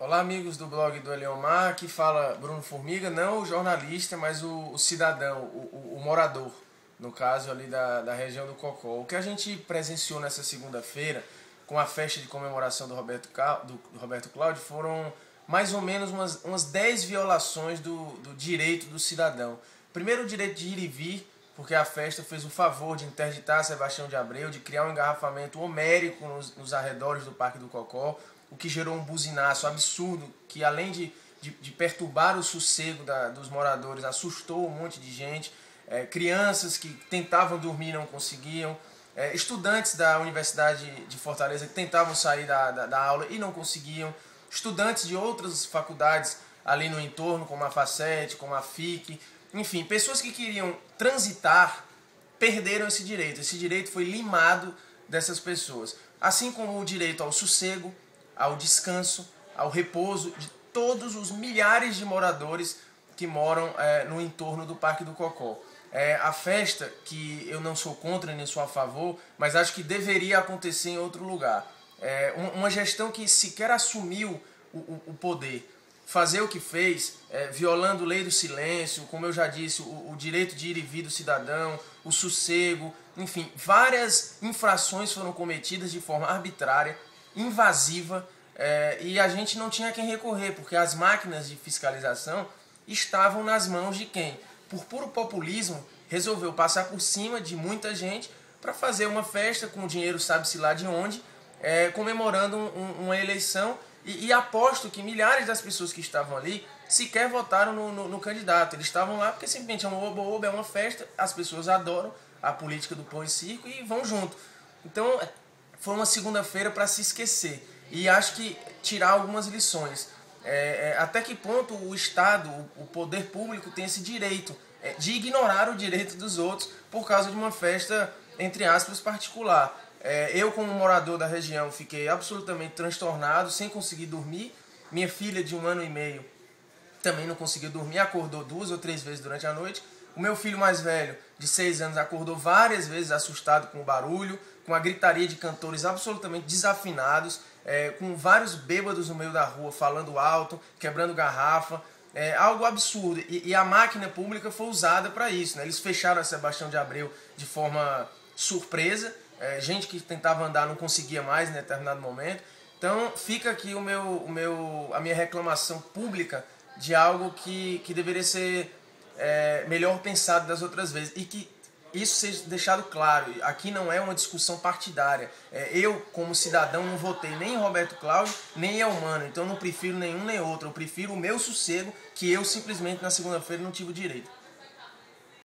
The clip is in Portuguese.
Olá, amigos do blog do Eliomar. Aqui fala Bruno Formiga, não o jornalista, mas o, o cidadão, o, o, o, morador, no caso ali da, da região do Cocó. O que a gente presenciou nessa segunda-feira, com a festa de comemoração do Roberto, do, do Roberto Cláudio, foram mais ou menos umas, umas 10 violações do, do direito do cidadão. Primeiro, o direito de ir e vir, porque a festa fez o favor de interditar Sebastião de Abreu, de criar um engarrafamento homérico nos, nos arredores do Parque do Cocó, o que gerou um buzinaço absurdo, que além de, de, de perturbar o sossego da, dos moradores, assustou um monte de gente. É, crianças que tentavam dormir não conseguiam. É, estudantes da Universidade de Fortaleza que tentavam sair da, da, da, aula e não conseguiam. Estudantes de outras faculdades ali no entorno, como a FACET, como a FIC. Enfim, pessoas que queriam transitar perderam esse direito. Esse direito foi limado dessas pessoas. Assim como o direito ao sossego, ao descanso, ao repouso de todos os milhares de moradores que moram é, no entorno do Parque do Cocó. É, a festa, que eu não sou contra nem sou a favor, mas acho que deveria acontecer em outro lugar. É, uma gestão que sequer assumiu o, o, o poder, fazer o que fez, é, violando lei do silêncio, como eu já disse, o, o, direito de ir e vir do cidadão, o sossego, enfim, várias infrações foram cometidas de forma arbitrária invasiva é, e a gente não tinha quem recorrer, porque as máquinas de fiscalização estavam nas mãos de quem? Por puro populismo, resolveu passar por cima de muita gente para fazer uma festa com dinheiro sabe-se lá de onde, é, comemorando um, uma eleição. E, e, aposto que milhares das pessoas que estavam ali sequer votaram no, no, no candidato. Eles estavam lá porque simplesmente é um oba-oba, é uma festa, as pessoas adoram a política do pão e circo e vão junto. Então, foi uma segunda-feira para se esquecer. E acho que tirar algumas lições. É, é, até que ponto o Estado, o, poder público tem esse direito é, de ignorar o direito dos outros por causa de uma festa, entre aspas, particular. É, eu, como morador da região, fiquei absolutamente transtornado, sem conseguir dormir. Minha filha, de um ano e meio, também não conseguiu dormir, acordou duas ou três vezes durante a noite. O meu filho mais velho, de seis anos, acordou várias vezes assustado com o barulho, com a gritaria de cantores absolutamente desafinados, é, com vários bêbados no meio da rua falando alto, quebrando garrafa. É algo absurdo. E, e a máquina pública foi usada para isso. Né? Eles fecharam a Sebastião de Abreu de forma surpresa. É, gente que tentava andar não conseguia mais em determinado momento. Então fica aqui o meu, o meu, a minha reclamação pública de algo que, que deveria ser é, melhor pensado das outras vezes. E que isso seja deixado claro. Aqui não é uma discussão partidária. É, eu, como cidadão, não votei nem em Roberto Cláudio, nem em Elmano. Então não prefiro nenhum nem outro. Eu prefiro o meu sossego, que eu simplesmente na segunda-feira não tive o direito.